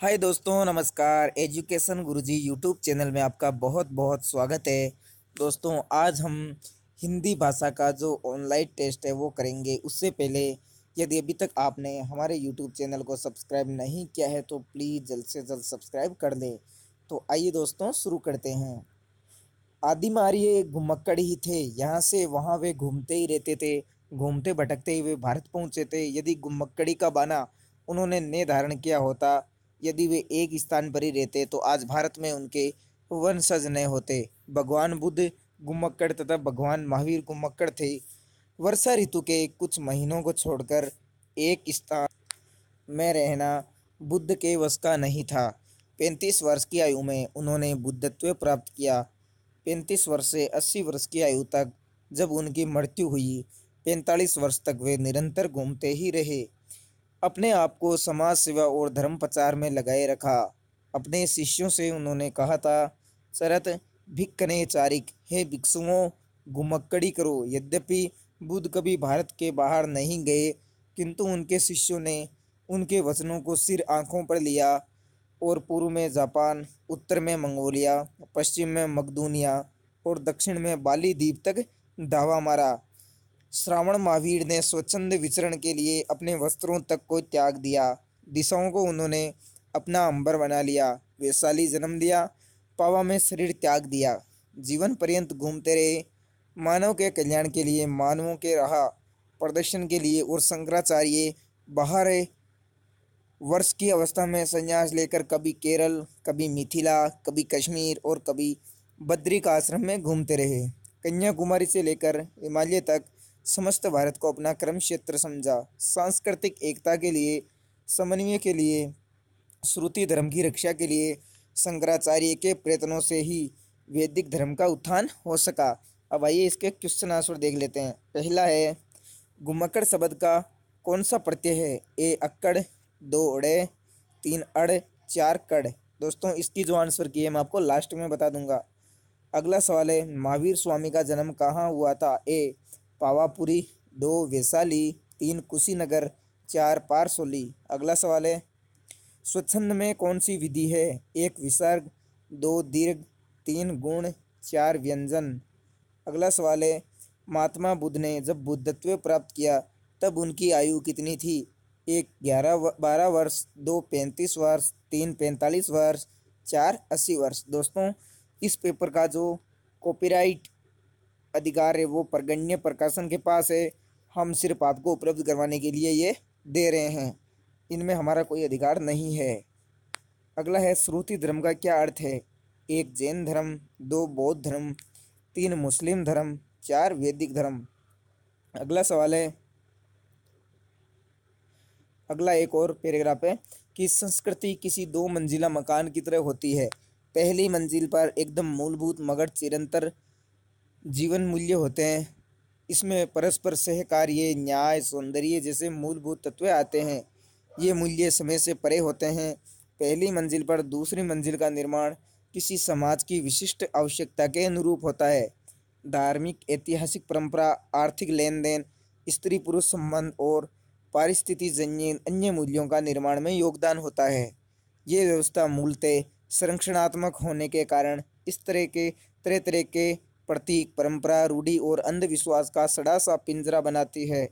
हाय दोस्तों, नमस्कार। एजुकेशन गुरुजी YouTube channel में आपका बहुत बहुत स्वागत है। दोस्तों, आज हम हिंदी भाषा का जो ऑनलाइन टेस्ट है, वो करेंगे। उससे पहले, यदि अभी तक आपने हमारे यूट्यूब चैनल को सब्सक्राइब नहीं किया है तो प्लीज़ जल्द से जल्द सब्सक्राइब कर लें। तो आइए दोस्तों, शुरू करते हैं। आदिम आर्य घुमक्कड़ ही थे। यहाँ से वहाँ वे घूमते ही रहते थे। घूमते भटकते हुए भारत पहुँचे थे। यदि घुमक्कड़ी का बाना उन्होंने ने धारण किया होता यदि वे एक स्थान पर ही रहते तो आज भारत में उनके वंशज न होते। भगवान बुद्ध गुम्मक्कड़ तथा भगवान महावीर गुम्मक्कड़ थे। वर्षा ऋतु के कुछ महीनों को छोड़कर एक स्थान में रहना बुद्ध के वश का नहीं था। पैंतीस वर्ष की आयु में उन्होंने बुद्धत्व प्राप्त किया। पैंतीस वर्ष से अस्सी वर्ष की आयु तक जब उनकी मृत्यु हुई, पैंतालीस वर्ष तक वे निरंतर घूमते ही रहे। अपने आप को समाज सेवा और धर्म प्रचार में लगाए रखा। अपने शिष्यों से उन्होंने कहा था, शरत भिक्कने चारिक, हे भिक्षुओं घुमक्कड़ी करो। यद्यपि बुद्ध कभी भारत के बाहर नहीं गए, किंतु उनके शिष्यों ने उनके वचनों को सिर आँखों पर लिया और पूर्व में जापान, उत्तर में मंगोलिया, पश्चिम में मकदूनिया और दक्षिण में बाली द्वीप तक दावा मारा। श्रावण महावीर ने स्वच्छंद विचरण के लिए अपने वस्त्रों तक को त्याग दिया। दिशाओं को उन्होंने अपना अंबर बना लिया, वैशाली जन्म लिया, पावा में शरीर त्याग दिया। जीवन पर्यंत घूमते रहे। मानव के कल्याण के लिए, मानवों के रहा प्रदर्शन के लिए और शंकराचार्य बाहर वर्ष की अवस्था में संन्यास लेकर कभी केरल, कभी मिथिला, कभी कश्मीर और कभी बद्री का आश्रम में घूमते रहे। कन्याकुमारी से लेकर हिमालय तक समस्त भारत को अपना कर्म क्षेत्र समझा। सांस्कृतिक एकता के लिए, समन्वय के लिए, श्रुति धर्म की रक्षा के लिए शंकराचार्य के प्रयत्नों से ही वैदिक धर्म का उत्थान हो सका। अब आइए इसके क्वेश्चन आंसर देख लेते हैं। पहला है घुमक्कड़ शब्द का कौन सा प्रत्यय है? ए, अक्कड़, दो अड़े तीन अड़, चार कड़। दोस्तों, इसकी जो आंसर की है, मैं आपको लास्ट में बता दूँगा। अगला सवाल है, महावीर स्वामी का जन्म कहाँ हुआ था? ए पावापुरी, दो वैशाली, तीन कुशीनगर, चार पारसोली। अगला सवाल है, स्वच्छंद में कौन सी विधि है? एक विसर्ग, दो दीर्घ, तीन गुण, चार व्यंजन। अगला सवाल है, महात्मा बुद्ध ने जब बुद्धत्व प्राप्त किया, तब उनकी आयु कितनी थी? एक ग्यारह बारह वर्ष, दो पैंतीस वर्ष, तीन पैंतालीस वर्ष, चार अस्सी वर्ष। दोस्तों, इस पेपर का जो कॉपीराइट अधिकार है, वो परगण्य प्रकाशन के पास है। हम सिर्फ़ आपको उपलब्ध करवाने के लिए ये दे रहे हैं। इनमें हमारा कोई अधिकार नहीं है। अगला है, श्रुति धर्म का क्या अर्थ है? एक जैन धर्म, दो बौद्ध धर्म, तीन मुस्लिम धर्म, चार वैदिक धर्म। अगला सवाल है, अगला एक और पैराग्राफ है कि संस्कृति किसी दो मंजिला मकान की तरह होती है। पहली मंजिल पर एकदम मूलभूत मगर चिरंतर जीवन मूल्य होते हैं। इसमें परस्पर सहकार्य, न्याय, सौंदर्य जैसे मूलभूत तत्व आते हैं। ये मूल्य समय से परे होते हैं। पहली मंजिल पर दूसरी मंजिल का निर्माण किसी समाज की विशिष्ट आवश्यकता के अनुरूप होता है। धार्मिक, ऐतिहासिक परंपरा, आर्थिक लेन देन स्त्री पुरुष संबंध और पारिस्थिति जन्य, अन्य मूल्यों का निर्माण में योगदान होता है। ये व्यवस्था मूलतः संरक्षणात्मक होने के कारण इस तरह के तरह तरह के प्रतीक, परंपरा, रूढ़ी और अंधविश्वास का सड़ा सा पिंजरा बनाती है।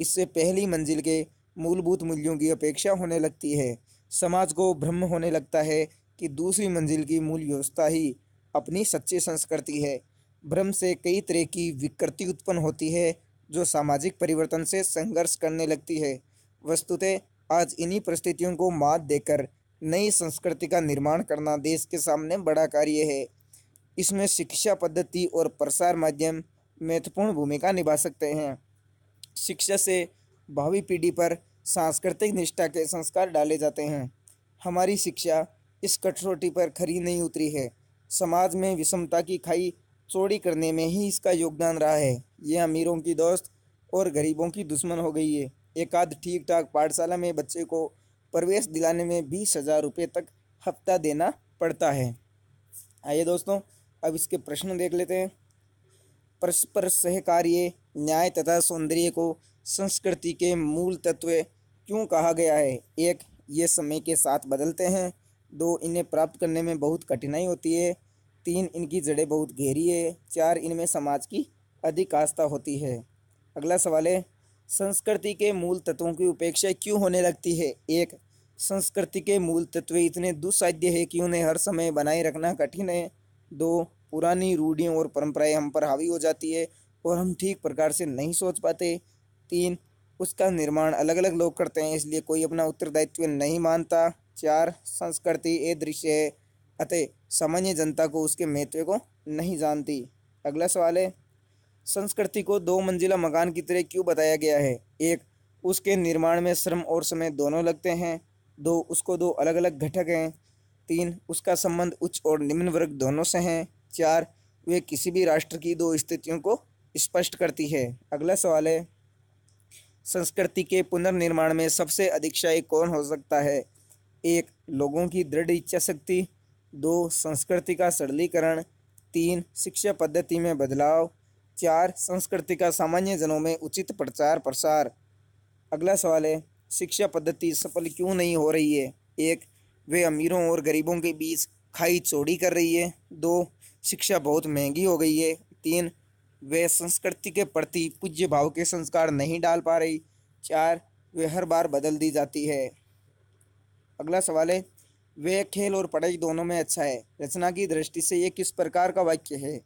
इससे पहली मंजिल के मूलभूत मूल्यों की अपेक्षा होने लगती है। समाज को भ्रम होने लगता है कि दूसरी मंजिल की मूल व्यवस्था ही अपनी सच्ची संस्कृति है। भ्रम से कई तरह की विकृति उत्पन्न होती है, जो सामाजिक परिवर्तन से संघर्ष करने लगती है। वस्तुतः, आज इन्हीं परिस्थितियों को मात देकर नई संस्कृति का निर्माण करना देश के सामने बड़ा कार्य है। इसमें शिक्षा पद्धति और प्रसार माध्यम महत्वपूर्ण भूमिका निभा सकते हैं। शिक्षा से भावी पीढ़ी पर सांस्कृतिक निष्ठा के संस्कार डाले जाते हैं। हमारी शिक्षा इस कठोटी पर खरी नहीं उतरी है। समाज में विषमता की खाई चौड़ी करने में ही इसका योगदान रहा है। ये अमीरों की दोस्त और गरीबों की दुश्मन हो गई है। एक आध ठीक ठाक पाठशाला में बच्चे को प्रवेश दिलाने में बीस हज़ार रुपये तक हफ़्ता देना पड़ता है। आइए दोस्तों अब इसके प्रश्न देख लेते हैं। परस्पर सहकार्य, न्याय तथा सौंदर्य को संस्कृति के मूल तत्व क्यों कहा गया है? एक, ये समय के साथ बदलते हैं। दो, इन्हें प्राप्त करने में बहुत कठिनाई होती है। तीन, इनकी जड़ें बहुत गहरी है। चार, इनमें समाज की अधिक आस्था होती है। अगला सवाल है, संस्कृति के मूल तत्वों की उपेक्षा क्यों होने लगती है? एक, संस्कृति के मूल तत्व इतने दुस्साध्य है कि उन्हें हर समय बनाए रखना कठिन है। दो पुरानी रूढ़ियों और परंपराएँ हम पर हावी हो जाती है और हम ठीक प्रकार से नहीं सोच पाते। तीन, उसका निर्माण अलग अलग लोग करते हैं, इसलिए कोई अपना उत्तरदायित्व नहीं मानता। चार, संस्कृति ए दृश्य है, अतः सामान्य जनता को उसके महत्व को नहीं जानती। अगला सवाल है, संस्कृति को दो मंजिला मकान की तरह क्यों बताया गया है? एक, उसके निर्माण में श्रम और समय दोनों लगते हैं। दो, उसको दो अलग अलग घटक हैं। तीन, उसका संबंध उच्च और निम्न वर्ग दोनों से हैं। चार, वे किसी भी राष्ट्र की दो स्थितियों को स्पष्ट करती है। अगला सवाल है, संस्कृति के पुनर्निर्माण में सबसे अधिक शाही कौन हो सकता है? एक, लोगों की दृढ़ इच्छा शक्ति दो, संस्कृति का सरलीकरण। तीन, शिक्षा पद्धति में बदलाव। चार, संस्कृति का सामान्य जनों में उचित प्रचार प्रसार। अगला सवाल है, शिक्षा पद्धति सफल क्यों नहीं हो रही है? एक वे अमीरों और गरीबों के बीच खाई चौड़ी कर रही है। दो, शिक्षा बहुत महँगी हो गई है। तीन, वे संस्कृति के प्रति पूज्य भाव के संस्कार नहीं डाल पा रही। चार, वे हर बार बदल दी जाती है। अगला सवाल है, वे खेल और पढ़ाई दोनों में अच्छा है। रचना की दृष्टि से ये किस प्रकार का वाक्य है?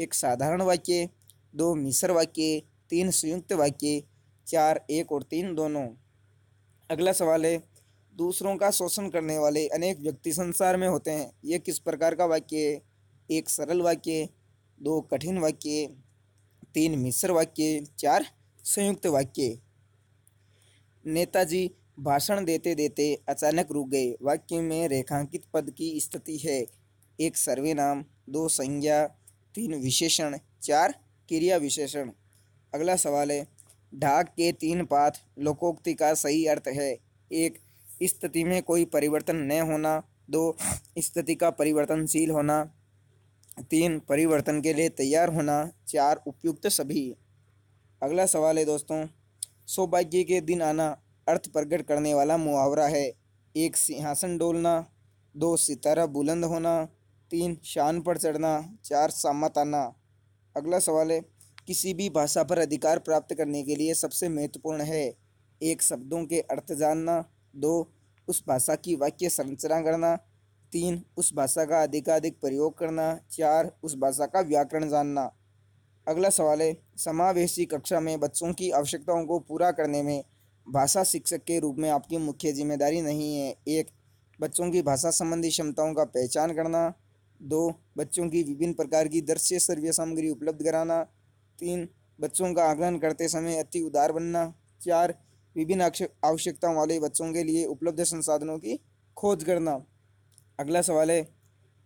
एक साधारण वाक्य, दो मिश्र वाक्य, तीन संयुक्त वाक्य, चार एक और तीन दोनों। अगला सवाल है दूसरों का शोषण करने वाले अनेक व्यक्ति संसार में होते हैं। ये किस प्रकार का वाक्य है? एक सरल वाक्य, दो कठिन वाक्य, तीन मिश्र वाक्य, चार संयुक्त वाक्य। नेताजी भाषण देते देते अचानक रुक गए। वाक्य में रेखांकित पद की स्थिति है। एक सर्वे नाम, दो संज्ञा, तीन विशेषण, चार क्रिया विशेषण। अगला सवाल है, ढाक के तीन पाठ लोकोक्ति का सही अर्थ है। एक स्थिति में कोई परिवर्तन न होना, दो, स्थिति का परिवर्तनशील होना, तीन, परिवर्तन के लिए तैयार होना, चार, उपयुक्त सभी। अगला सवाल है दोस्तों, सौभाग्य के दिन आना अर्थ प्रकट करने वाला मुहावरा है। एक, सिंहासन डोलना, दो, सितारा बुलंद होना, तीन, शान पर चढ़ना, चार, सामत आना। अगला सवाल है, किसी भी भाषा पर अधिकार प्राप्त करने के लिए सबसे महत्वपूर्ण है। एक, शब्दों के अर्थ जानना दो, उस भाषा की वाक्य संरचना करना, तीन, उस भाषा का अधिकाधिक प्रयोग करना, चार, उस भाषा का व्याकरण जानना। अगला सवाल है, समावेशी कक्षा में बच्चों की आवश्यकताओं को पूरा करने में भाषा शिक्षक के रूप में आपकी मुख्य ज़िम्मेदारी नहीं है। एक, बच्चों की भाषा संबंधी क्षमताओं का पहचान करना। दो, बच्चों की विभिन्न प्रकार की दृश्य सर्व्य सामग्री उपलब्ध कराना। तीन, बच्चों का आकलन करते समय अति उदार बनना। चार विभिन्न आवश्यकताओं वाले बच्चों के लिए उपलब्ध संसाधनों की खोज करना। अगला सवाल है,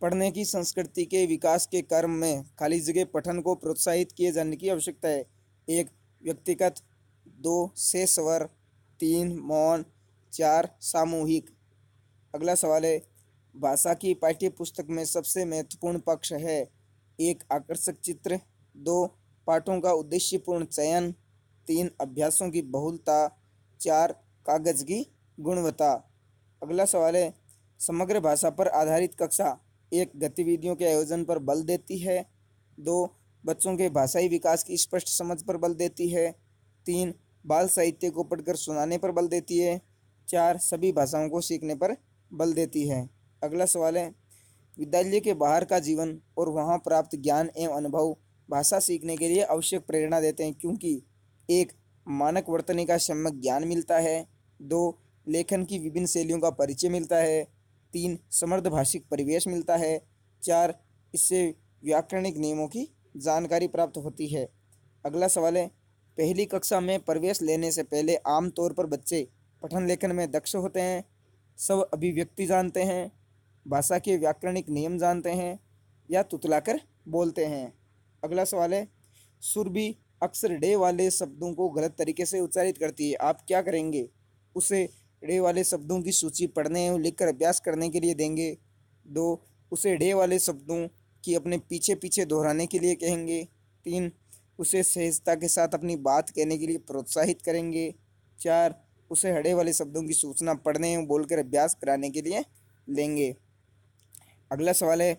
पढ़ने की संस्कृति के विकास के क्रम में खाली जगह पठन को प्रोत्साहित किए जाने की आवश्यकता है। एक, व्यक्तिगत, दो से स्वर, तीन, मौन, चार, सामूहिक। अगला सवाल है, भाषा की पाठ्य पुस्तक में सबसे महत्वपूर्ण पक्ष है। एक, आकर्षक चित्र, दो, पाठों का उद्देश्यपूर्ण चयन, तीन, अभ्यासों की बहुलता चार कागज़ की गुणवत्ता। अगला सवाल है, समग्र भाषा पर आधारित कक्षा एक गतिविधियों के आयोजन पर बल देती है। दो, बच्चों के भाषाई विकास की स्पष्ट समझ पर बल देती है। तीन, बाल साहित्य को पढ़कर सुनाने पर बल देती है। चार, सभी भाषाओं को सीखने पर बल देती है। अगला सवाल है, विद्यालय के बाहर का जीवन और वहाँ प्राप्त ज्ञान एवं अनुभव भाषा सीखने के लिए आवश्यक प्रेरणा देते हैं क्योंकि एक मानक वर्तनी का सम्यक ज्ञान मिलता है। दो, लेखन की विभिन्न शैलियों का परिचय मिलता है। तीन समृद्ध भाषिक परिवेश मिलता है। चार, इससे व्याकरणिक नियमों की जानकारी प्राप्त होती है। अगला सवाल है, पहली कक्षा में प्रवेश लेने से पहले आमतौर पर बच्चे पठन लेखन में दक्ष होते हैं? सब अभिव्यक्ति जानते हैं, भाषा के व्याकरणिक नियम जानते हैं या तुतलाकर बोलते हैं? अगला सवाल है, सुरभि अक्सर डे वाले शब्दों को गलत तरीके से उच्चारित करती है। आप क्या करेंगे? उसे डे वाले शब्दों की सूची पढ़ने और लिखकर अभ्यास करने के लिए देंगे। दो, उसे डे वाले शब्दों की अपने पीछे पीछे दोहराने के लिए कहेंगे। तीन, उसे सहजता के साथ अपनी बात कहने के लिए प्रोत्साहित करेंगे। चार, उसे हड़े वाले शब्दों की सूचना पढ़ने एवं बोलकर अभ्यास कराने के लिए लेंगे। अगला सवाल है,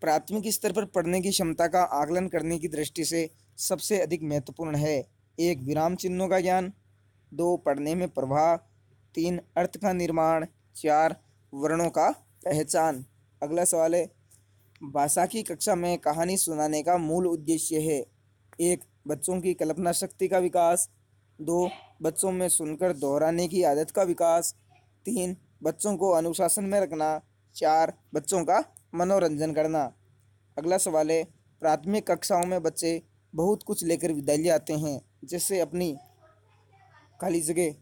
प्राथमिक स्तर पर पढ़ने की क्षमता का आकलन करने की दृष्टि से सबसे अधिक महत्वपूर्ण है। एक, विराम चिन्हों का ज्ञान। दो, पढ़ने में प्रभाव तीन, अर्थ का निर्माण। चार, वर्णों का पहचान। अगला सवाल है, भाषा की कक्षा में कहानी सुनाने का मूल उद्देश्य है। एक, बच्चों की कल्पना शक्ति का विकास। दो, बच्चों में सुनकर दोहराने की आदत का विकास। तीन, बच्चों को अनुशासन में रखना। चार, बच्चों का मनोरंजन करना। अगला सवाल है, प्राथमिक कक्षाओं में बच्चे बहुत कुछ लेकर विद्यालय आते हैं। जैसे अपनी खाली जगह,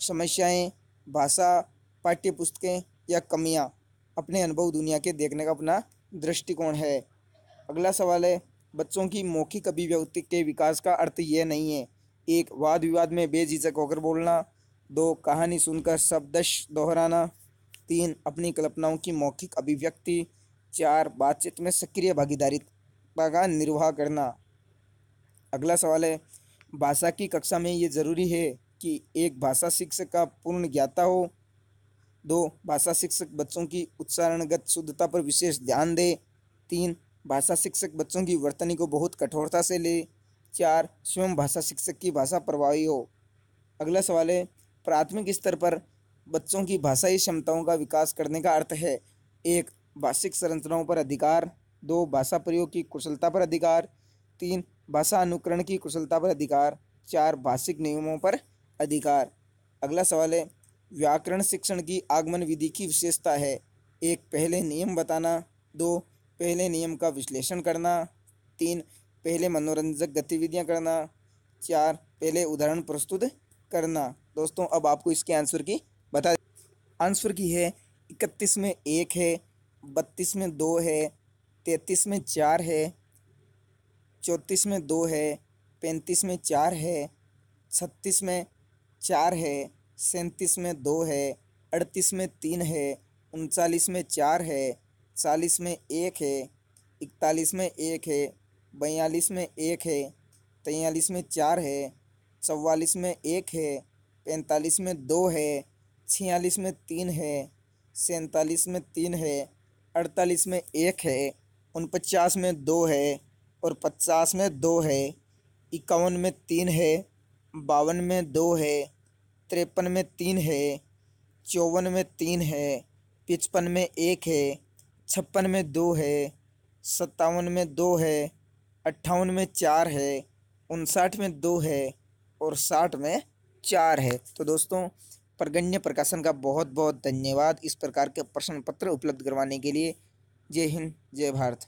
समस्याएँ, भाषा पाठ्य पुस्तकें या कमियाँ, अपने अनुभव दुनिया के देखने का अपना दृष्टिकोण है। अगला सवाल है, बच्चों की मौखिक अभिव्यक्ति के विकास का अर्थ यह नहीं है। एक, वाद विवाद में बेझिझक होकर बोलना। दो, कहानी सुनकर शब्दश दोहराना। तीन, अपनी कल्पनाओं की मौखिक अभिव्यक्ति। चार, बातचीत में सक्रिय भागीदारी का निर्वाह करना। अगला सवाल है, भाषा की कक्षा में ये ज़रूरी है कि एक भाषा शिक्षक का पूर्ण ज्ञाता हो? दो, भाषा शिक्षक बच्चों की उच्चारणगत शुद्धता पर विशेष ध्यान दे। तीन, भाषा शिक्षक बच्चों की वर्तनी को बहुत कठोरता से ले। चार, स्वयं भाषा शिक्षक की भाषा प्रभावी हो। अगला सवाल है, प्राथमिक स्तर पर बच्चों की भाषाई क्षमताओं का विकास करने का अर्थ है एक, भाषिक संरचनाओं पर अधिकार, दो, भाषा प्रयोग की कुशलता पर अधिकार, तीन भाषा अनुकरण की कुशलता पर अधिकार, चार भाषिक नियमों पर अधिकार। अगला सवाल है, व्याकरण शिक्षण की आगमन विधि की विशेषता है। एक, पहले नियम बताना। दो, पहले नियम का विश्लेषण करना। तीन, पहले मनोरंजक गतिविधियाँ करना। चार, पहले उदाहरण प्रस्तुत करना। दोस्तों, अब आपको इसके आंसर की बता आंसर की है, इकतीस में एक है, बत्तीस में दो है, तैंतीस में चार है चौंतीस में दो है, पैंतीस में चार है, छत्तीस में चार है, सैंतीस में दो है, अड़तीस में तीन है, उनचालीस में चार है, चालीस में एक है, इकतालीस में एक है, बयालीस में एक है, तैंतालीस में चार है, चवालीस में एक है, पैंतालीस में दो है, छियालीस में तीन है, सैंतालीस में तीन है, अड़तालीस में एक है, उनपचास में दो है और पचास में दो है, इक्यावन में तीन है, बावन में दो है, तिरपन में तीन है, चौवन में तीन है, पचपन में एक है, छप्पन में दो है, सत्तावन में दो है, अट्ठावन में चार है, उनसाठ में दो है और साठ में चार है। तो दोस्तों, परगण्य प्रकाशन का बहुत बहुत धन्यवाद इस प्रकार के प्रश्न पत्र उपलब्ध करवाने के लिए। जय हिंद, जय भारत।